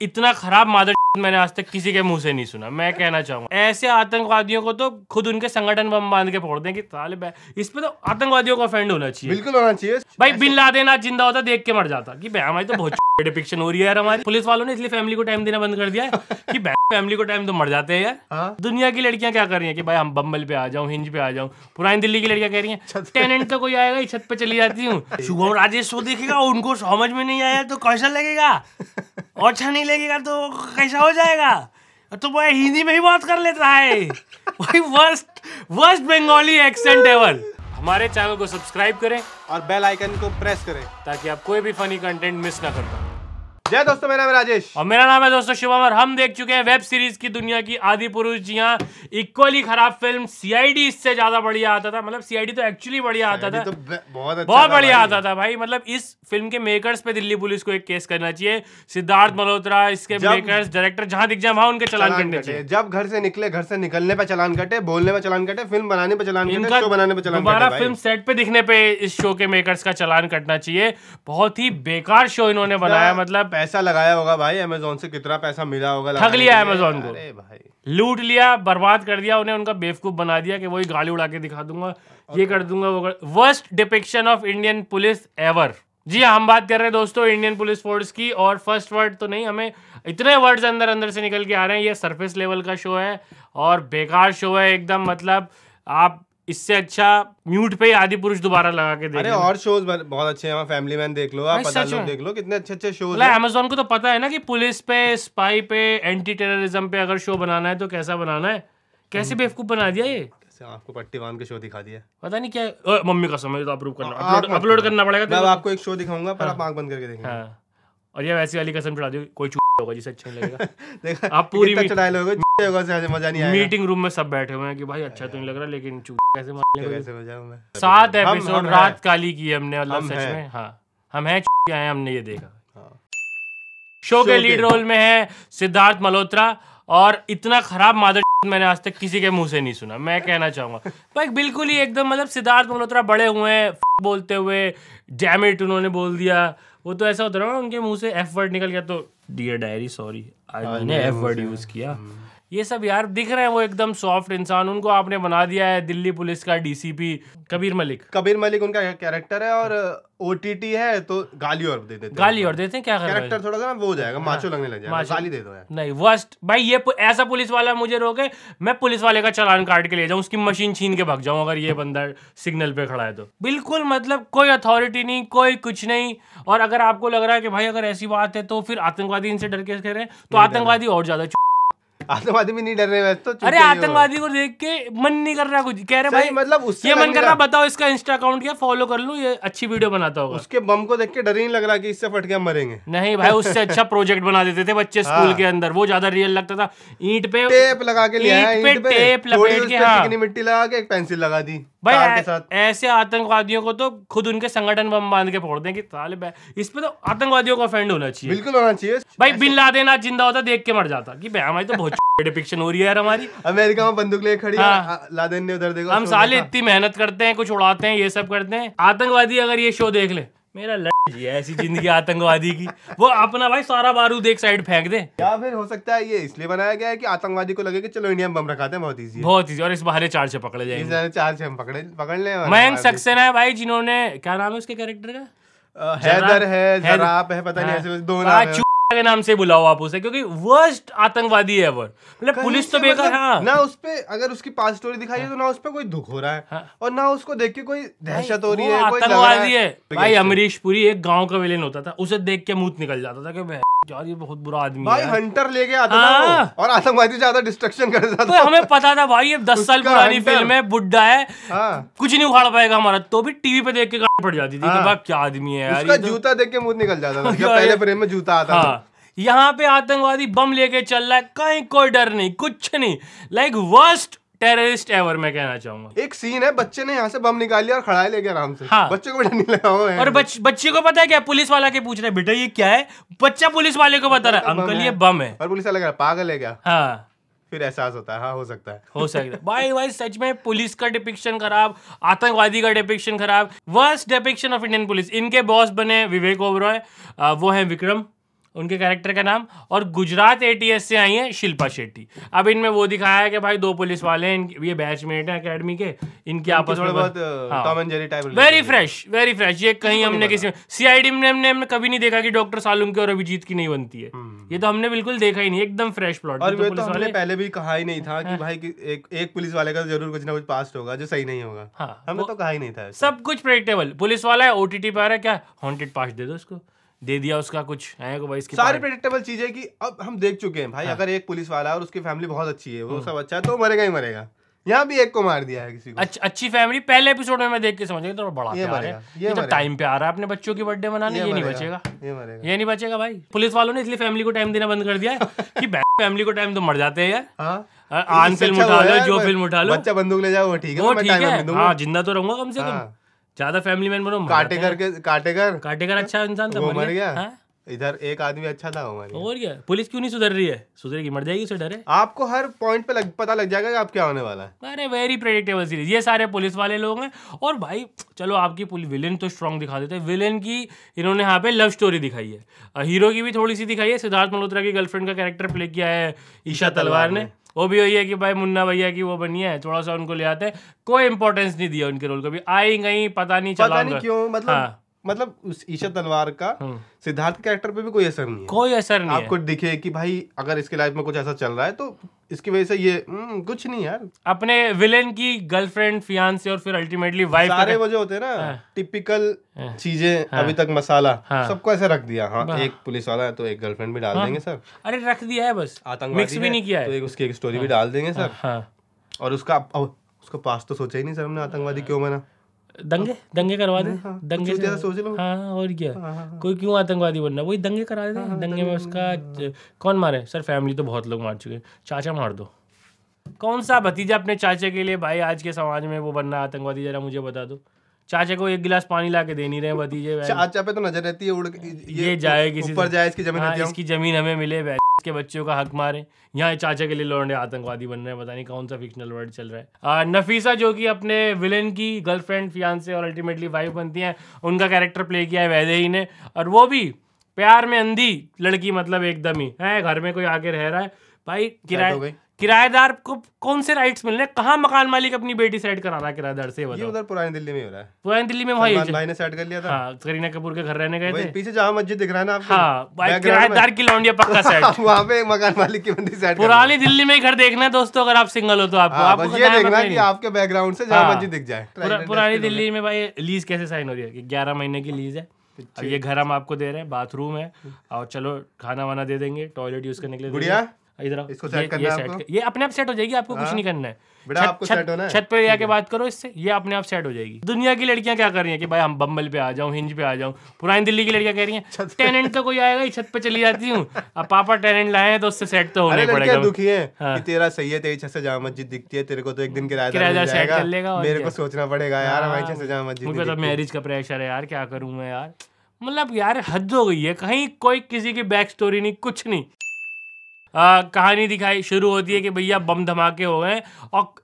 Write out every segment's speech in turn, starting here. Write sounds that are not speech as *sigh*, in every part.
इतना खराब मादर मैंने आज तक किसी के मुँह से नहीं सुना। मैं कहना चाहूँगा ऐसे आतंकवादियों को तो खुद उनके संगठन बम बाँध के फोड़ दें कि तालिब है। इस पे तो आतंकवादियों को ऑफेंड होना चाहिए। बिल्कुल होना चाहिए। भाई बिन लादेन आज ज़िंदा होता देख के मर जाता कि भाई हमारी तो बहुत डिपिक्शन हो रही है यार हमारी। पुलिस वालों ने इसलिए फैमिली को टाइम देना बंद कर दिया है कि फैमिली को टाइम तो मर जाते हैं यार। हाँ। दुनिया की लड़कियाँ क्या कर रही हैं कि भाई हम बम्बल पे आ जाऊँ हिंज पे आ जाऊँ। पुरानी दिल्ली की लड़कियाँ कह रही हैं टेनेंट तो कोई आएगा ही छत पे चली जाती हूँ। *laughs* शुभम राजेश शो देखेगा उनको समझ में नहीं आया तो कैसा लगेगा? और अच्छा नहीं लगेगा तो कैसा हो जाएगा? तो वो हिंदी में ही बात कर लेता है। भाई worst worst Bengali accent ever हमारे चैनल को सब्सक्राइब करें और बेल आइकन को प्रेस करें। ताकि आप कोई भी फनी कंटेंट मिस ना कर पाए। जय दोस्तों मेरा नाम राजेश। और मेरा नाम है दोस्तों शुभम और हम देख चुके हैं वेब सीरीज़ की दुनिया की आदि पुरुष। जी हाँ इक्वली खराब फ़िल्म सीआईडी इससे ज़्यादा बढ़िया आता था। मतलब सीआईडी तो एक्चुअली बढ़िया आता था। तो बहुत अच्छा बहुत बढ़िया आता था भाई। मतलब इस फ़िल्म के मेकर्स पे दिल्ली पुलिस को एक केस करना चाहिए। सिद्धार्थ मल्होत्रा इसके मेकर्स डायरेक्टर जहाँ दिख जाए वहाँ उनके चलान करने चाहिए। जब घर से निकले घर से निकलने पर चलान कटे बोलने पर चलान कटे फ़िल्म बनाने पर चलान कटे शो बनाने पे चलान दोबारा फ़िल्म सेट पे दिखने पे इस शो के मेकर्स का चलान कटना चाहिए। बहुत ही बेकार शो इन्होंने बनाया। मतलब पैसा लगाया होगा भाई अमेजोन से कितना पैसा मिला होगा लगाने लिया। Amazon को। अरे भाई लूट लिया बर्बाद कर दिया उन्हें उनका बेवकूफ़ बना दिया कि वही गाली उड़ा के दिखा दूँगा ये कर दूँगा वो कर worst depiction of Indian police ever जी हाँ हम बात कर रहे हैं दोस्तों इंडियन पुलिस फोर्स की और फ़र्स्ट वर्ड तो नहीं हमें इतने वर्ड्स अंदर अंदर से निकल के आ रहे हैं ये सरफेस लेवल का शो है और बेकार शो है एकदम मतलब आप इससे अच्छा म्यूट पे आदि पुरुष दोबारा लगा के अरे और शोज़ बहुत अच्छे हैं फैमिली मैन देख लो आप पता सच लो देख लो कितने अच्छे अच्छे शोज़ मतलब अमेजोन को तो पता है ना कि पुलिस पे स्पाई पे एंटी टेररिज्म पे अगर शो बनाना है तो कैसा बनाना है? कैसे बेवकूफ़ बना दिया ये? आपको पट्टी बाँध के शो दिखा दिया? पता नहीं क्या है। अ, मम्मी का समय तो अप्रूव करना अपलोड अपलोड करना पड़ेगा मैं। आपको एक शो दिखाऊँगा पर आप आँख बंद करके देखेंगे। हाँ। और ये वैसी वाली कसम चढ़ा दी कोई होगा जिसे अच्छा नहीं लगेगा। *laughs* देखा आप पूरी डायलॉग मज़ा नहीं मीटिंग रूम में सब बैठे हुए हैं कि भाई अच्छा तो नहीं लग रहा लेकिन कैसे कैसे सात एपिसोड रात काली की हमने मतलब सच में हाँ। हम हैं आए हैं, हमने ये देखा। हाँ। शो के लीड रोल में है सिद्धार्थ मल्होत्रा और इतना खराब मादर मैंने आज तक किसी के मुँह से नहीं सुना मैं कहना चाहूँगा। *laughs* भाई बिल्कुल ही एकदम मतलब सिद्धार्थ मल्होत्रा बड़े हुए हैं बोलते हुए डैमिट उन्होंने बोल दिया। वो तो ऐसा होता है ना उनके मुँह से एफ़ वर्ड निकल गया तो डियर डायरी सॉरी आज मैंने एफ़ वर्ड यूज़ किया। ये सब यार दिख रहे हैं वो एकदम सॉफ्ट इंसान उनको आपने बना दिया है दिल्ली पुलिस का डीसीपी कबीर मलिक। कबीर मलिक उनका कैरेक्टर है और ओटीटी है तो गाली और दे देते गाली और देते हैं? क्या हैं? कैरेक्टर थोड़ा सा वो हो जाएगा माचो लगने लग जाएगा गाली दे दो यार। नहीं वर्स्ट भाई ये ऐसा पुलिस वाला मुझे रोके मैं पुलिस वाले का चालान काट के ले जाऊँ उसकी मशीन छीन के भाग जाऊँ अगर ये बंदा सिग्नल पे खड़ा है तो। बिल्कुल मतलब कोई अथॉरिटी नहीं कोई कुछ नहीं और अगर आपको लग रहा है कि भाई अगर ऐसी बात है तो फिर आतंकवादी इनसे डर के कह रहे हैं तो आतंकवादी और ज़्यादा आतंकवादी भी नहीं डर रहे वैसे तो अरे आतंकवादी को देख के मन नहीं कर रहा कुछ। कह रहे भाई मतलब उससे ये मन कर रहा बताओ इसका इंस्टा अकाउंट क्या फॉलो कर लू ये अच्छी वीडियो बनाता होगा। उसके बम को देख के डर ही नहीं लग रहा कि इससे फट के हम मरेंगे। नहीं भाई उससे अच्छा *laughs* प्रोजेक्ट बना देते थे बच्चे स्कूल हाँ। के अंदर वो ज़्यादा रियल लगता था। ईट पे टेप लगा के लिया टेप लपेट के हाँ। मिट्टी लगा के एक पेंसिल लगा दी। भाई के साथ। ऐसे आतंकवादियों को तो खुद उनके संगठन बम बाँध के फोड़ देंगे ताले तालिब है इस पे तो आतंकवादियों को ऑफेंड होना चाहिए। बिल्कुल होना चाहिए। भाई बिन लादेन आज ज़िंदा होता देख के मर जाता। कि भाई हमारी तो बहुत *laughs* डिपिक्शन हो रही है यार हमारी। अमेरिका में बंदूक लेके खड़ी हाँ। लादेन ने उधर देखो हम साले इतनी मेहनत करते हैं कुछ उड़ाते हैं ये सब करते हैं। आतंकवादी अगर ये शो देख ले मेरा लड़की है ऐसी ज़िंदगी आतंकवादी की। वो अपना भाई सारा बारूद एक साइड फेंक दे। या फिर हो सकता है ये इसलिए बनाया गया है कि आतंकवादी को लगे कि चलो इंडिया में बम रखाते हैं बहुत इजी है। बहुत इजी और इस बहाने चार से पकड़े जाए जाएँगे। चार से हम पकड़े पकड़ ले मयंक सक्सेना है भाई जिन्होंने क्या नाम है उसके कैरेक्टर का? हैदर है हैदर- है पता नहीं हाँ। ऐसे दो हाँ, नाम के नाम से बुलाओ आप उसे क्योंकि वर्स्ट आतंकवादी है वो मतलब पुलिस तो बेकार मतलब हाँ। ना उस पे अगर उसकी पास स्टोरी दिखाई है तो ना उस पे कोई दुख हो रहा है। हाँ। और ना उसको देख के कोई दहशत हो रही है आतंकवादी है। भाई अमरीश पुरी एक गाँव का विलेन होता था उसे देख के मुँह निकल जाता था कि यार ये बहुत बुरा आदमी भाई है। हंटर लेके आता था हाँ। वो, और आतंकवादी ज़्यादा डिस्ट्रक्शन कर देता तो हमें पता था भाई ये दस साल पुरानी फ़िल्म है बुड्ढा है। हाँ। कुछ नहीं उखाड़ पाएगा हमारा तो भी टीवी पे देख के पड़ जाती थी कि हाँ। भाई क्या आदमी है यार उसका तो- जूता देख के मुँह निकल जाता था *laughs* पहले फ्रेम में जूता आता था। हाँ। यहाँ पे आतंकवादी बम लेके चल रहा है कहीं कोई डर नहीं कुछ नहीं। लाइक वर्स्ट टेररिस्ट एवर मैं कहना चाहूँगा। एक सीन है बच्चे ने यहाँ से बम निकाल लिया और खड़ा है लेके आराम से। हाँ। बच्चे को भी डर नहीं लगा हुआ है। और बच, बच्चे को पता है क्या? पुलिस वाला के पूछ रहा है बेटा ये क्या है? बच्चा पुलिस वाले को बता रहा है अंकल ये बम है। और पुलिस वाला कह रहा पागल है क्या? हाँ। फिर एहसास होता है हाँ हो सकता है। हो सकता है। भाई भाई सच में पुलिस का डिपिक्शन खराब आतंकवादी का डिपिक्शन खराब। Worst depiction of Indian police इनके बॉस बने विवेक ओबरॉय वो है विक्रम। उनके कैरेक्टर का नाम और गुजरात एटीएस से आई है शिल्पा शेट्टी। अब इनमें वो दिखाया है कि भाई दो पुलिस वाले हैं ये बैचमेट हैं अकेडमी के इनके आपस में हाँ। Tom and Jerry type very fresh very fresh ये कहीं हमने किसी सीआईडी में हमने हमने कभी नहीं देखा कि डॉक्टर सालुम की और अभिजीत की नहीं बनती है। ये तो हमने बिल्कुल देखा ही नहीं एकदम फ्रेश प्लॉट और तो तो पुलिस वाले पहले भी कहा ही नहीं था कि भाई एक एक पुलिस वाले का तो ज़रूर कुछ ना कुछ पास्ट होगा जो सही नहीं होगा। हाँ हमने तो कहा ही नहीं था सब कुछ प्रेडिक्टेबल पुलिस वाला है ओटीटी पे आ रहा है क्या? हॉन्टेड पास दे दो उसको दे दिया उसका कुछ है को भाई इसकी सारी प्रेडिक्टेबल चीज़ें कि अब हम देख चुके हैं भाई हाँ। अगर एक पुलिस वाला और उसकी फैमिली बहुत अच्छी है हम्म। वो सब अच्छा है तो मरेगा ही मरेगा। यहाँ भी एक को मार दिया है किसी को। अच्छ, अच्छी फैमिली पहले एपिसोड में मैं देख के समझ गया तो बड़ा ये प्यार है। ये ये तो टाइम पे आ रहा है अपने बच्चों की बर्थडे मनाने ये ये नहीं बचेगा। ये मरेगा। ये नहीं बचेगा भाई। पुलिस वालों ने इसलिए फैमिली को टाइम देना बंद कर दिया है *laughs* कि फैमिली को टाइम तो मर जाते हैं। यार हाँ आन फ़िल्म अच्छा उठा लो जो फ़िल्म उठा लो। बच्चा बंदूक ले जाओ वो ठीक है है। हाँ ज़िंदा तो रहूँगा कम से कम। हाँ। ज़्यादा फैमिली मैन बनो मर काटे जाते हैं। करके काटेकर? काटेकर अच्छा इंसान था मर गया? हाँ? इधर एक आदमी अच्छा था वो मर गया। और क्या? पुलिस क्यों नहीं सुधर रही है? सुधरेगी मर जाएगी उसे डर। है आपको हर पॉइंट पे लग, पता लग जाएगा कि आप क्या होने वाला है। अरे वेरी प्रेडिक्टेबल सीरीज़ ये सारे पुलिस वाले लोग हैं। और भाई चलो आपकी विलेन तो स्ट्रांग दिखा देते हैं। विलेन की इन्होंने यहाँ पे लव स्टोरी दिखाई है। हीरो की भी थोड़ी सी दिखाई है। सिद्धार्थ मल्होत्रा की गर्लफ्रेंड का कैरेक्टर प्ले किया है ईशा तलवार ने। वो भी वही है कि भाई मुन्ना भैया की वो बनी है थोड़ा सा उनको ले आते हैं। कोई इंपॉर्टेंस नहीं दिया उनके रोल को भी। आई गई पता नहीं चला नहीं क्यों मतलब हाँ। मतलब उस ईशा तलवार का हम्म। सिद्धार्थ कैरेक्टर पे भी कोई असर नहीं है। कोई असर नहीं है। आपको दिखे कि भाई अगर इसके लाइफ में कुछ ऐसा चल रहा है तो इसकी वजह से ये हम्म, कुछ नहीं यार। अपने विलेन की गर्लफ्रेंड फियांसे और फिर अल्टीमेटली वाइफ सारे वो जो होते हैं ना हाँ। टिपिकल हाँ। चीज़ें हाँ। अभी तक मसाला हाँ। सबको ऐसे रख दिया। हाँ एक पुलिस वाला है तो एक गर्लफ्रेंड भी डाल देंगे सर। अरे रख दिया है बस। मिक्स भी नहीं किया है। तो एक उसकी एक स्टोरी भी डाल देंगे सर। हाँ। और उसका उसका पास तो सोचा ही नहीं सर हमने आतंकवादी क्यों बना? दंगे? दंगे करवा दे? दंगे से सोच लो। हाँ और क्या? कोई क्यों आतंकवादी बनना? वही दंगे करा दे। दंगे में उसका कौन मारे? सर फैमिली तो बहुत लोग मार चुके हैं। चाचा मार दो। कौन सा भतीजा अपने चाचे के लिए भाई आज के समाज में वो बनना आतंकवादी जरा मुझे बता दो। चाचा को एक गिलास पानी ला के दे नहीं रहे भतीजे चाचा पे तो नज़र रहती है उड़ के ये जाए किसी ऊपर जाए इसकी ज़मीन हाँ, इसकी ज़मीन हमें मिले के बच्चों का हक मारे। यहाँ चाचा के लिए लौंडे आतंकवादी बन रहे हैं पता नहीं कौन सा फिक्शनल वर्ड चल रहा है। आ, नफीसा जो कि अपने विलेन की गर्लफ्रेंड फियांसे और अल्टीमेटली वाइफ बनती हैं उनका कैरेक्टर प्ले किया है वैदेही ने। और वो भी प्यार में अंधी लड़की मतलब एकदम ही। है घर में कोई आके रह रहा है। भाई किराए। किराएदार को कौन से राइट्स मिल रहे हैं कहाँ मकान मालिक अपनी बेटी सेट करा रहा है किराएदार से? बताओ। उधर पुरानी दिल्ली में हो रहा है। पुरानी दिल्ली में वही भाई ने सेट कर लिया था। हाँ करीना कपूर के घर रहने गए थे। पीछे जहाँ मस्जिद दिख रहा है ना आपको। हाँ किराएदार की लौंडिया पक्का सेट *laughs* वहाँ पे मकान मालिक की बंदी सेट पुरानी दिल्ली में घर देखना है दोस्तों अगर आप सिंगल हो तो आपको। हाँ, तो ये देखना कि आपके बैकग्राउंड से जहाँ हाँ। मस्जिद दिख जाए। पुरानी दिल्ली में भाई लीज कैसे साइन हो रही है? ग्यारह महीने की लीज है। अब ये घर हम आपको दे रहे हैं बाथरूम है। और चलो खाना वाना दे देंगे टॉयलेट यूज़ करने के लिए गुड़िया। इधर इसको set करना है आपको? ये अपने आप सेट हो जाएगी आपको कुछ नहीं करना है। बेटा, छत- आपको set होना है? छत पे जाके बात करो इससे ये अपने आप सेट हो जाएगी। दुनिया की लड़कियाँ क्या कर रही हैं कि भाई हम बम्बल पे आ जाऊँ हिंज पे आ जाऊँ। पुरानी दिल्ली की लड़कियाँ कह रही हैं टेनेंट तो कोई आएगा ही छत पे चली जाती हूँ। अब पापा टेनेंट लाए हैं तो उससे सेट तो होना ही पड़ेगा। दुखी है हाँ। कि तेरा सही है तेरी छत से जहाँ मस्जिद दिखती है तेरे को तो एक दिन किराएदार किराएदार मिल कर लेगा मेरे को सोचना पड़ेगा यार हमारी छत से जहाँ मस्जिद मुझे तो मैरिज का प्रेशर है यार क्या करूँ मैं यार? मतलब यार हद हो गई है कहीं कोई किसी की बैक स्टोरी नहीं कुछ नहीं। कहानी दिखाई शुरू होती है कि भैया बम धमाके हो गए और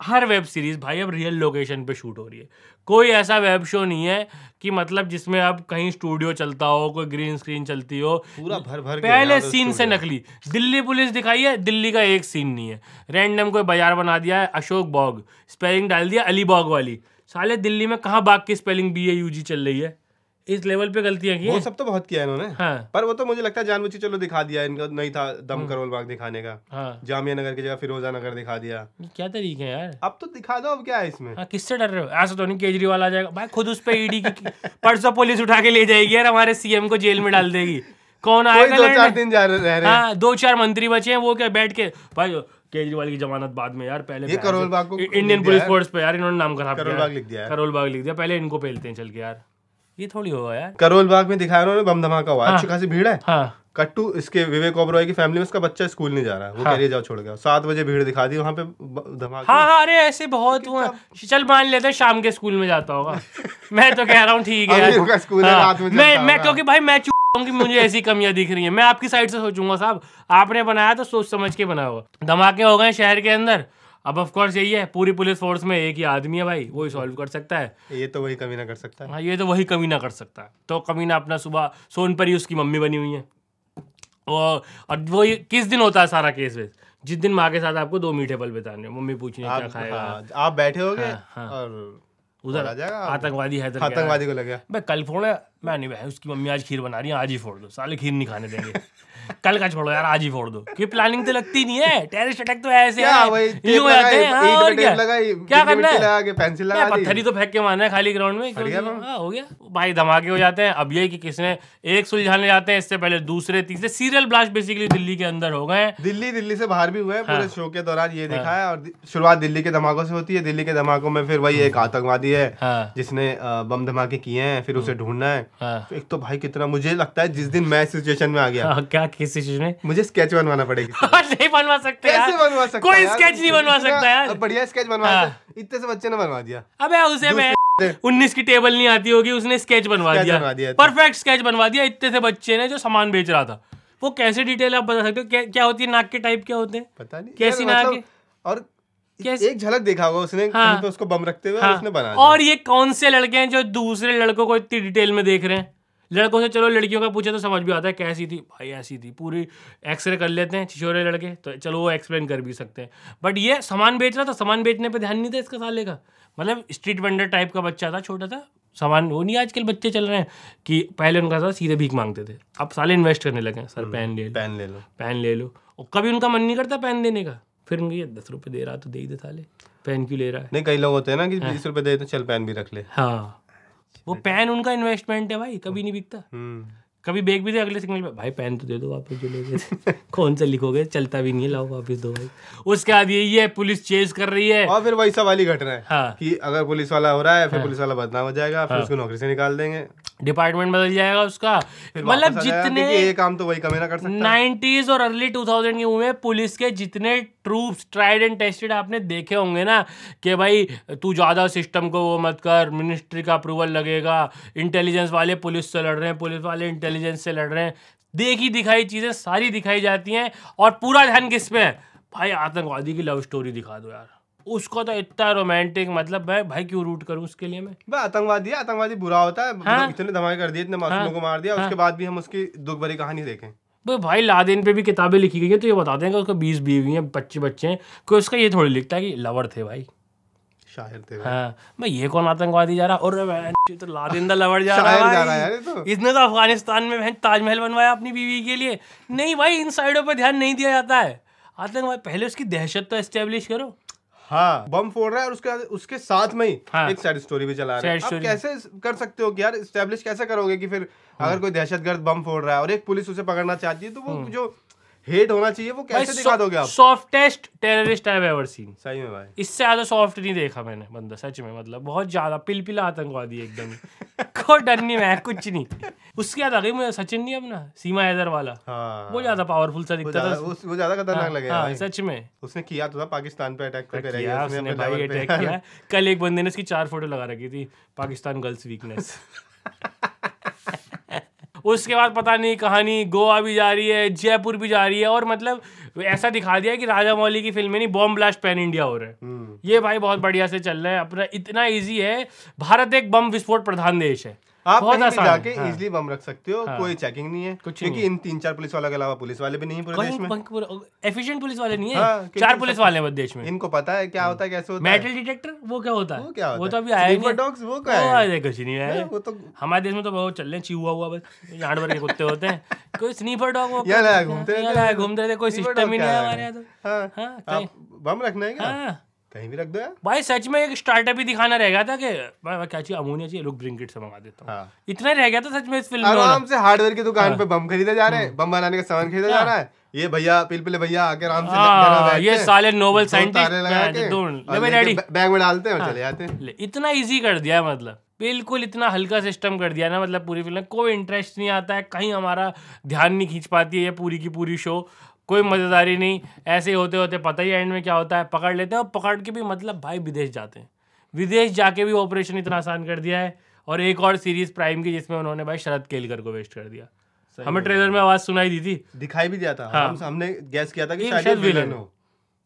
हर वेब सीरीज़ भाई अब रियल लोकेशन पे शूट हो रही है। कोई ऐसा वेब शो नहीं है कि मतलब जिसमें अब कहीं स्टूडियो चलता हो कोई ग्रीन स्क्रीन चलती हो। पूरा भर भर के पहले सीन से नकली। दिल्ली पुलिस दिखाई है दिल्ली का एक सीन नहीं है। रैंडम कोई बाज़ार बना दिया है अशोक बॉग। स्पेलिंग डाल दिया अली बॉग वाली। साले दिल्ली में कहाँ बाग की spelling B A U G चल रही है? इस लेवल पे गलतियाँ की वो सब तो बहुत किया इन्होंने। हाँ। पर वो तो मुझे लगता है जानबूझ के चलो दिखा दिया इनका नहीं था दम करोल बाग दिखाने का। हाँ। जामिया नगर की जगह फिरोजा नगर दिखा दिया। क्या तरीके हैं यार? अब तो दिखा दो अब क्या है इसमें? हाँ किससे डर रहे हो? ऐसा तो नहीं केजरीवाल आ जाएगा। भाई खुद उस पर ईडी की *laughs* परसों पुलिस उठा के ले जाएगी यार हमारे सीएम को जेल में डाल देगी। कौन आएगा दो चार दिन जा रहे हैं। हाँ दो चार मंत्री बचे हैं वो क्या बैठ के भाई केजरीवाल की जमानत बाद में यार पहले ये करोल बाग को इंडियन पुलिस फोर्स पे यार इन्होंने नाम खराब करोल बाग लिख दिया करोल बाग लिख दिया पहले इनको पेलते हैं चल के यार। ये थोड़ी होगा यार। करोल बाग में दिखाया उन्होंने बम धमाका हुआ। अच्छी खासी भीड़ है। हाँ। कट्टू इसके विवेक ओबरॉय की फैमिली में उसका बच्चा स्कूल नहीं जा रहा है। वो कह रही जाओ छोड़ गया सात बजे भीड़ दिखा दी वहाँ पे धमाका हाँ हाँ अरे ऐसे बहुत हुआ। चल मान लेते हैं शाम के स्कूल में जाता होगा। *laughs* मैं तो कह रहा हूँ ठीक है। का स्कूल हाँ, रात में मैं मैं क्योंकि भाई मैं चूँकि मुझे ऐसी कमियाँ दिख रही है। मैं आपकी साइड से सोचूँगा साहब। आपने बनाया तो सोच समझ के बनाया होगा धमाके हो गए शहर के अंदर। अब ऑफ़ कोर्स यही है पूरी पुलिस फोर्स में एक ही आदमी है भाई वही सॉल्व कर सकता है। ये तो वही कमी ना कर सकता है। हाँ ये तो वही कमीना कर सकता है। तो कमीना अपना सुबह सोनपरी उसकी मम्मी बनी हुई है। और वो किस दिन होता है सारा केस वेस जिस दिन माँ के साथ आपको दो मीठे पल बिताने मम्मी पूछने क्या खाएगा? हाँ, आप बैठे होगे हाँ, हाँ। और उधर आ जाएगा। आतंकवादी है, आतंकवादी को लगे भाई कल फोड़ मैं नहीं भाई उसकी मम्मी आज खीर बना रही है आज ही फोड़ दो। साले खीर नहीं खाने देंगे। कल का छोड़ो यार आज ही फोड़ दो। कि प्लानिंग तो लगती नहीं है। टेररिस्ट अटैक तो ऐसे है। यूँ हो जाते हैं हाँ, और क्या? क्या करना है? पेंसिल लगा दी। पत्थर ही तो फेंक के मारना है खाली ग्राउंड में क्योंकि- हाँ, हो गया। भाई धमाके हो जाते हैं। अब ये कि किसने एक सुलझाने जाते हैं इससे पहले दूसरे तीसरे सीरियल ब्लास्ट बेसिकली दिल्ली के अंदर हो गए दिल्ली दिल्ली से बाहर भी हुए हैं हाँ। पूरे शो के दौरान ये देखा है। और शुरुआत दिल्ली के धमाकों से होती है। दिल्ली के धमाकों में फिर वही एक आतंकवादी है हाँ। जिसने बम धमाके किए हैं फिर उसे ढूंढना है। हाँ। तो एक तो भाई कितना मुझे लगता है जिस दिन मैं सिचुएशन में आ गया। हाँ, क्या किस सिचुएशन में? मुझे स्केच बनवाना पड़ेगी। *laughs* नहीं बनवा सकते कैसे बनवा सकता कोई स्केच नहीं बनवा सकता यार। बढ़िया स्केच बनवा हाँ। इतने से बच्चे ने बनवा दिया। अबे उसे मैं *laughs* उन्नीस की टेबल नहीं आती होगी उसने स्केच बनवा दिया। परफेक्ट स्केच बनवा दिया इतने से बच्चे ने जो सामान बेच रहा था। वो कैसे डिटेल आप बता सकते हो? क्या, क्या होती है? नाक के टाइप क्या होते हैं? पता नहीं। कैसी नाक मतलब- और कैसी- एक झलक देखा होगा उसने हाँ। पे उसको बम रखते हुए और हाँ। उसने बना और ये कौन से लड़के हैं जो दूसरे लड़कों को इतनी डिटेल में देख रहे हैं? लड़कों से चलो लड़कियों का पूछे तो समझ भी आता है कैसी थी। भाई ऐसी थी। पूरी एक्सरे कर लेते हैं छिछोरे लड़के तो चलो वो एक्सप्लेन कर भी सकते हैं। बट ये सामान बेच रहा था सामान बेचने पे ध्यान नहीं था इसका साले का। मतलब स्ट्रीट वेंडर टाइप का बच्चा था छोटा था। सामान वो नहीं आजकल बच्चे चल रहे हैं कि पहले उनका था सीधे भीख मांगते थे। अब साले इन्वेस्ट करने लगे सर पेन ले लो। पेन ले लो। पेन ले लो। और कभी उनका मन नहीं करता पेन देने का। फिर ये दस रुपये दे रहा तो दे ही दे साले। पेन क्यों ले रहा है? नहीं कई लोग होते हैं ना कि बीस रुपए दे तो चल पेन भी रख ले। हाँ। वो पेन उनका इन्वेस्टमेंट है भाई कभी नहीं बिकता। हम्म। कभी बेच भी दे अगले सिग्नल पे भाई पेन तो दे दो वापस जो ले गए *laughs* कौन सा लिखोगे? चलता भी नहीं है लाओ वापस दो भाई। उसके बाद यही है पुलिस चेज कर रही है। और फिर वही सवाल ही घट रहा है हाँ। कि अगर पुलिस वाला हो रहा है फिर हाँ। पुलिस वाला बदनाम हो जाएगा फिर उसको नौकरी से निकाल देंगे। डिपार्टमेंट बदल जाएगा उसका। मतलब जितने ये काम तो वही कमी ना कर सकता नाइन्टीज और अर्ली टू थाउज़ेंड के हुए पुलिस के जितने ट्रूप्स ट्राइड एंड टेस्टेड आपने देखे होंगे ना कि भाई तू ज़्यादा सिस्टम को वो मत कर मिनिस्ट्री का अप्रूवल लगेगा इंटेलिजेंस वाले पुलिस से लड़ रहे हैं पुलिस वाले इंटेलिजेंस से लड़ रहे हैं। देखी दिखाई चीज़ें सारी दिखाई जाती हैं और पूरा ध्यान किस पे है? भाई आतंकवादी की लव स्टोरी दिखा दो यार। उसको तो इतना रोमांटिक मतलब मैं भाई क्यों रूट करूँ उसके लिए मैं भाई आतंकवादी है आतंकवादी बुरा होता है हाँ। इतने धमाके कर दिए इतने मासूमों हाँ? को मार दिया हाँ? उसके बाद भी हम उसकी दुख भरी कहानी देखें भाई भाई लादेन पे भी किताबें लिखी गई हैं तो ये हैं कि उसको बीस बीवी हैं बच्चे बच्चे हैं कोई उसका ये थोड़ी लिखता है कि लवर थे भाई शायर थे भाई। हाँ मैं ये कौन आतंकवादी जा रहा और तो लादेन दा लवर जा रहा जा है रहा है। तो इसने तो अफ़गानिस्तान में ताजमहल बनवाया अपनी बीवी के लिए नहीं भाई इन साइडों पे ध्यान नहीं दिया जाता है आतंकवाद पहले उसकी दहशत तो एस्टेब्लिश करो हाँ बम फोड़ रहा है और उसके उसके साथ में ही हाँ। एक सैड स्टोरी भी चला रहा है। आप कैसे कर सकते हो कि यार स्टेब्लिश कैसे करोगे कि फिर हाँ, अगर कोई दहशतगर्द बम फोड़ रहा है और एक पुलिस उसे पकड़ना चाहती है तो वो जो हेट होना चाहिए वो कैसे दिखा दोगे आप? Softest terrorist I ever seen सही में भाई। इससे ज़्यादा सॉफ्ट नहीं देखा मैंने बंदा सच में मतलब बहुत ज़्यादा पिलपिला आतंकवादी एकदम। कोई डर नहीं मैं कुछ नहीं। उसके याद आ गई मुझे सचिन नहीं अपना? सीमा हैदर वाला। हाँ। वो ज़्यादा पावरफुल सा दिखता था वो ज़्यादा खतरनाक लगे हाँ, सच में। उसने किया तो था पाकिस्तान पे अटैक करके किया उसने भाई अटैक किया। कल एक बंदे ने उसकी चार फ़ोटो लगा रखी थी पाकिस्तान गर्ल्स वीकनेस *laughs* उसके बाद पता नहीं कहानी गोवा भी जा रही है जयपुर भी जा रही है और मतलब ऐसा दिखा दिया कि राजा मौली की फ़िल्म नहीं बॉम्ब ब्लास्ट पैन इंडिया हो रहा है। हम्म। ये भाई बहुत बढ़िया से चल रहा है। अपना इतना ईजी है। भारत एक बम विस्फोट प्रधान देश है। आप कहीं भी जाके हाँ। इजीली बम रख सकते हो कोई चेकिंग नहीं है कुछ क्योंकि इन तीन चार पुलिस वालों के अलावा पुलिस वाले भी नहीं है पूरे देश में। एफिशिएंट पुलिस वाले नहीं हाँ, है चार पुलिस वाले हैं देश में। इनको पता है क्या होता है कैसे होता है। मेटल डिटेक्टर वो क्या होता है? वो क्या वो तो अभी आया ही। नहीं वो क्या है? कुछ नहीं आया *laughs* वो तो हमारे देश में तो बहुत चल रहे हैं चिहुआ हुआ बस भर के कुत्ते होते हैं। *laughs* कोई स्नीपर डॉग वो घूमते हैं। घूमते कोई सिस्टम ही नहीं है है? हमारे यहाँ तो। हाँ हाँ बम रखना है हाँ। कहीं भी रख दो यार। भाई सच में एक स्टार्टअप ही दिखाना रह गया था कि भाई भाई क्या चाहिए अमोनिया चाहिए लोग ब्रिंकिट से मंगा देता हूँ। हाँ। इतना रह गया था सच में इस फ़िल्म में आराम से हार्डवेयर की दुकान हाँ। पे बम खरीदे जा रहे हैं बम बनाने का सामान खरीदा जा रहा है। ये भैया पिलपिले भैया आके आराम से हाँ, जरा बैठते ये साले नोबल साइंटिस्ट बैग में डालते हैं और चले जाते हैं। इतना इजी कर दिया है मतलब। बिल्कुल इतना हल्का सिस्टम कर दिया ना मतलब पूरी फ़िल्म में। कोई इंटरेस्ट नहीं आता है कहीं हमारा ध्यान नहीं खींच पाती है ये पूरी की पूरी शो कोई मज़ेदारी नहीं ऐसे ही होते होते पता ही एंड में क्या होता है पकड़ लेते हैं और पकड़ के भी मतलब भाई विदेश जाते हैं। विदेश जाके भी ऑपरेशन इतना आसान कर दिया है और एक और सीरीज़ प्राइम की जिसमें उन्होंने भाई शरद केलकर को वेस्ट कर दिया। हमें ट्रेलर में आवाज़ सुनाई दी थी। दिखाई भी दिया था। हाँ। हम हमने गैस किया था कि शायद विलन हो।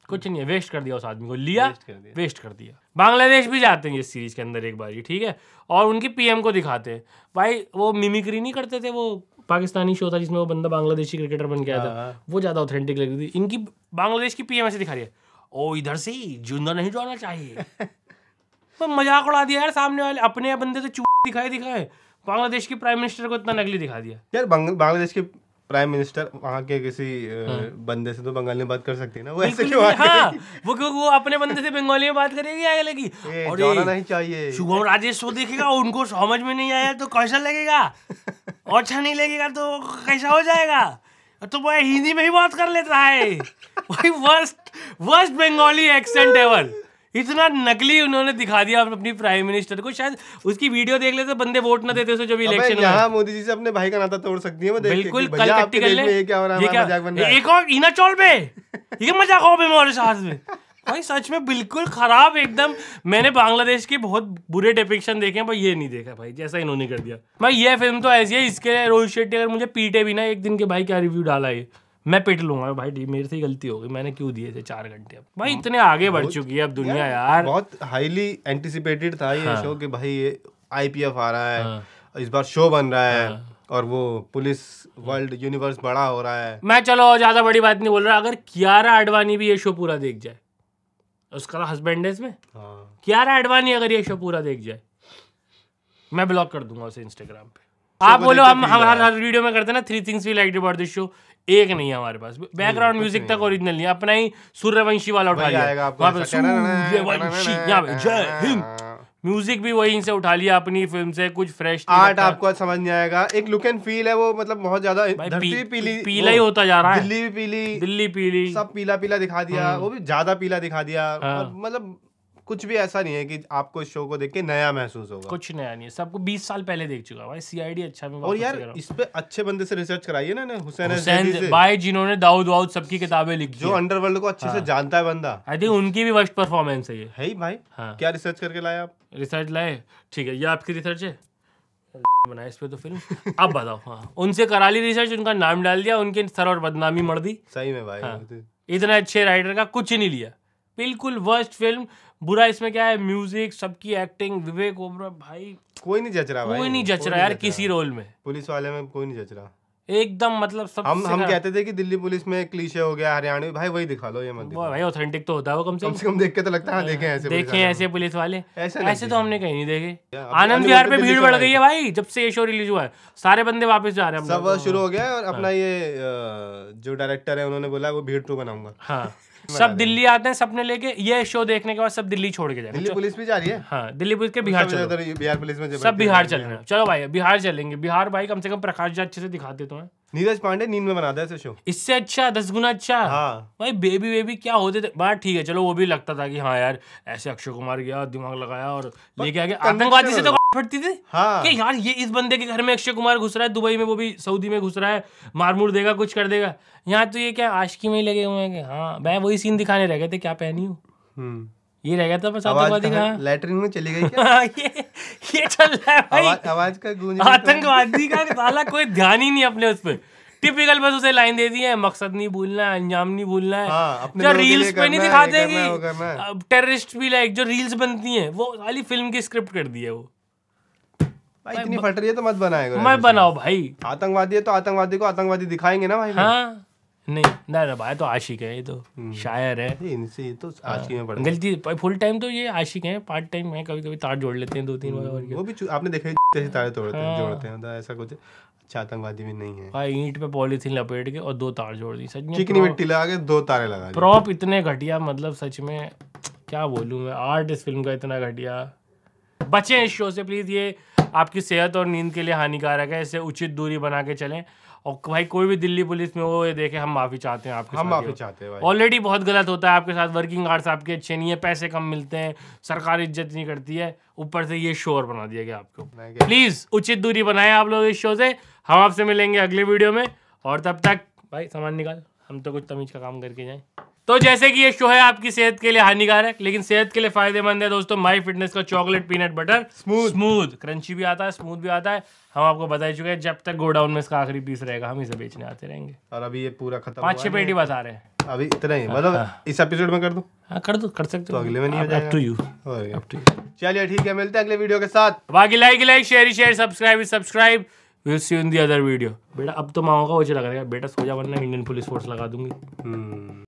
कुछ नहीं है वेस्ट कर दिया उस आदमी को। लिया Waste कर दिया। वेस्ट कर दिया। बांग्लादेश भी जाते हैं इस सीरीज़ के अंदर एक बार ठीक है? और उनकी पीएम को दिखाते हैं। भाई वो मिमिक्री नहीं करते थे वो? पाकिस्तानी शो था जिसमें वो बंदा बांग्लादेशी क्रिकेटर बन गया था। हाँ। वो ज़्यादा ऑथेंटिक लग रही थी। इनकी बांग्लादेश की पीएम ऐसे दिखा रही है। ओ इधर से ही ज़िंदा नहीं जाना चाहिए। *laughs* मज़ाक उड़ा दिया यार सामने वाले अपने बंदे तो चू दिखाए दिखाए। बांग्लादेश के प्राइम मिनिस्टर को इतना नकली दिखा दिया। यार बांग्लादेश के प्राइम मिनिस्टर वहाँ के किसी अ, बंदे से तो बंगाली में बात कर सकती है ना? वो ऐसे हाँ। क्यों हाँ? वो क्यों वो अपने बंदे से बंगाली में बात करेगी आगे लगी अरे, जाना नहीं चाहिए। शुभम राजेश शो देखेगा उनको समझ में नहीं आया तो कैसा लगेगा? और *laughs* अच्छा नहीं लगेगा तो कैसा हो जाएगा? तो वो हिंदी में ही बात कर लेता है। भाई worst worst Bengali accent ever इतना नकली उन्होंने दिखा दिया अपनी प्राइम मिनिस्टर को। शायद उसकी वीडियो देख लेते बंदे वोट ना देते उसे जब इलेक्शन यहाँ मोदी जी से अपने भाई का नाता तोड़ सकती है बिल्कुल कल कट्टी कर ले। क्या हो रहा है ये हमारा क्या? मज़ाक बन रहा है। एक और इना चौल पे? ये मज़ाक हो बे हमारे साथ में? भाई सच में बिल्कुल खराब एकदम। मैंने बांग्लादेश के बहुत बुरे डिपिक्शन देखे हैं पर ये नहीं देखा भाई जैसा इन्होंने कर दिया। भाई ये फ़िल्म तो ऐसी है इसके रोहित शेट्टी अगर मुझे पीटे भी ना एक दिन के भाई क्या रिव्यू डाला ये? मैं पिट लूँगा भाई मेरे से ही गलती होगी मैंने क्यों दिए थे चार घंटे अब? भाई इतने आगे बढ़ चुकी है अब दुनिया यार। बहुत हाईली एंटिसिपेटेड था ये हाँ। शो कि भाई ये आईपीएफ आ रहा है इस बार शो बन रहा है हाँ। और वो पुलिस वर्ल्ड यूनिवर्स बड़ा हो रहा है। मैं चलो ज़्यादा बड़ी बात नहीं बोल रहा अगर कियारा आडवाणी भी ये शो पूरा देख जाए उसका हस्बैंड है इसमें? हाँ। कियारा आडवाणी अगर ये शो पूरा देख जाए मैं ब्लॉक कर दूँगा उसे इंस्टाग्राम पे। आप बोलो हम हर हर वीडियो में करते हैं ना three things we like about this show एक नहीं है हमारे पास। बैकग्राउंड म्यूज़िक तक ओरिजिनल नहीं है। अपना ही सूर्यवंशी वाला उठा लिया। वहाँ पे सूर्यवंशी यहाँ पे जय हिंद। म्यूज़िक भी वहीं से उठा लिया अपनी फ़िल्म से कुछ फ्रेश आर्ट आपको आज समझ नहीं आएगा। एक लुक एंड फील है वो मतलब बहुत ज़्यादा धरती पी- पीली पीला ही होता जा रहा है। दिल्ली भी पीली दिल्ली पीली। सब पीला पीला दिखा दिया वो भी ज़्यादा पीला दिखा दिया। हाँ। मतलब कुछ भी ऐसा नहीं है कि आपको इस शो को देख के नया महसूस होगा। कुछ नया नहीं है सबको बीस साल पहले देख चुका भाई सीआईडी अच्छा मैं और यार हूँ। इस पे अच्छे बंदे से रिसर्च कराइए ना हुसैन हुसैन भाई जिन्होंने दाऊद वाउद सबकी किताबें लिखी जो अंडरवर्ल्ड को अच्छे से जानता है बंदा। आई थिंक उनकी भी वर्स्ट परफॉर्मेंस है ये। है ही भाई। हाँ। क्या रिसर्च करके लाए आप? रिसर्च लाए? ठीक है ये आपकी रिसर्च है? *laughs* बनाया इस पे तो फ़िल्म अब बताओ हाँ। उनसे करा ली रिसर्च उनका नाम डाल दिया उनके सर और बदनामी मर दी। सही में भाई हाँ। इतने अच्छे राइटर का कुछ नहीं लिया। बिल्कुल वर्स्ट फ़िल्म बुरा इसमें क्या है? म्यूज़िक सबकी एक्टिंग विवेक ओबरा भाई। कोई नहीं जच रहा भाई। कोई नहीं जच रहा। यार किसी रोल में। पुलिस वाले में कोई नहीं जच रहा। एकदम मतलब सब हम हम कहते थे कि दिल्ली पुलिस में क्लीशे हो गया हरियाणवी। भाई वही दिखा लो ये मत। भाई ऑथेंटिक तो होता है वो कम से कम। कम से कम देख के तो लगता है हाँ, देखे ऐसे देखे वाले। ऐसे पुलिस वाले। ऐसे ऐसे तो हमने कहीं नहीं देखे। आनंद विहार पे भीड़ बढ़ गई है भाई जब से ये शो रिलीज़ हुआ है। सारे बंदे वापस जा रहे हैं सब शुरू हो गया और अपना ये जो डायरेक्टर है उन्होंने बोला वो भीड़ टू बनाऊँगा। हाँ। सब दिल्ली आते हैं सपने लेके ये शो देखने के बाद सब दिल्ली छोड़ के जाएँगे। दिल्ली पुलिस भी जा रही है? हाँ दिल्ली पुलिस के बिहार चलो। बिहार पुलिस में सब बिहार चल रहे हैं। चलो भाई बिहार चलेंगे। बिहार भाई कम से कम प्रकाश जी अच्छे से दिखाते तो हैं। नीरज पांडे नींद में बना दे ऐसे शो इससे अच्छा दस गुना अच्छा। हाँ। भाई बेबी बेबी क्या होते थे? बात ठीक है चलो वो भी लगता था कि हाँ यार ऐसे अक्षय कुमार गया दिमाग लगाया और लेके आ गया आतंकवादी से तो फटती थी? हाँ। कि यार ये इस बंदे के घर में अक्षय कुमार घुस रहा है दुबई में वो भी सऊदी में घुस रहा है मार मुर देगा कुछ कर देगा। यहाँ तो ये क्या आशकी में ही लगे हुए हैं कि हाँ मैं वही सीन दिखाने रह गए थे क्या पहनी हूँ? हम्म। ये रह गया था बस आतंकवादी का लैटरिन में चली गई *laughs* क्या? हाँ, ये ये चल रहा है भाई। आवाज़ आवाज़ का गूंज आतंकवादी का साला कोई ध्यान ही नहीं अपने उस पर टिपिकल बस उसे लाइन दे दी है मकसद नहीं भूलना है अंजाम नहीं भूलना है। हाँ, जो रील्स पे नहीं है, दिखाते है, करना कि टेररिस्ट भी लाइक जो रील्स बनती हैं वो साली फ़िल्म की स्क्रिप्ट कर दी है वो। भाई इतनी फट रही है तो मत बनाएगा मैं बनाओ भाई। आतंकवादी है तो आतंकवादी को आतंकवादी दिखाएँगे ना भाई हाँ। नहीं ना ना भाई तो आशिक है ये तो हम्म। शायर है। इनसे ये तो आज की में पड़ गलती फुल टाइम तो ये आशिक है पार्ट टाइम है कभी कभी तार जोड़ लेते हैं दो तीन बार वो भी आपने देखा ही जैसे तारे तोड़ते हैं हाँ। जोड़ते हैं तो ऐसा कुछ अच्छा आतंकवादी भी नहीं है। भाई ईंट पे पॉलीथीन लपेट के और दो तार जोड़ दी सच में चिकनी मिट्टी लगा के दो तारे लगा प्रॉप इतने घटिया मतलब सच में क्या बोलूँ मैं आर्ट इस फ़िल्म का इतना घटिया। बचे इस शो से प्लीज़ ये आपकी सेहत और नींद के लिए हानिकारक है इससे उचित दूरी बना के चलें। और भाई कोई भी दिल्ली पुलिस में वो ये देखे हम माफ़ी चाहते हैं आपके हम माफ़ी चाहते हैं भाई। ऑलरेडी बहुत गलत होता है आपके साथ। वर्किंग आवर्स आपके अच्छे नहीं है पैसे कम मिलते हैं सरकार इज़्ज़त नहीं करती है ऊपर से ये शोर बना दिया गया आपको प्लीज़ उचित दूरी बनाए आप लोग इस शो से। हम आपसे मिलेंगे अगले वीडियो में। और तब तक भाई सामान निकाल। हम तो कुछ तमीज का काम करके जाएँ। तो जैसे कि ये शो है आपकी सेहत के लिए हानिकारक लेकिन सेहत के लिए फ़ायदेमंद है दोस्तों माई फिटनेस का chocolate peanut butter smooth smooth crunchy भी आता है स्मूथ भी आता है। हम आपको बता ही चुके हैं जब तक गोडाउन में इसका आखिरी पीस रहेगा हम इसे बेचने आते रहेंगे। और अभी ये पूरा खत्म पाँच छह पेटी बता रहे हैं। अभी इतना ही मतलब इस एपिसोड में कर दूँ? हाँ कर दो कर सकते हो। तो अगले में नहीं up to you up to you चलिए ठीक है मिलते हैं अगले वीडियो के साथ। बाकी like like share share subscribe subscribe will see in the other video बेटा अब तो माओ का वो चला करेगा बेटा सो जा वरना इंडियन पुलिस फोर्स लगा दूँगी। हम्म।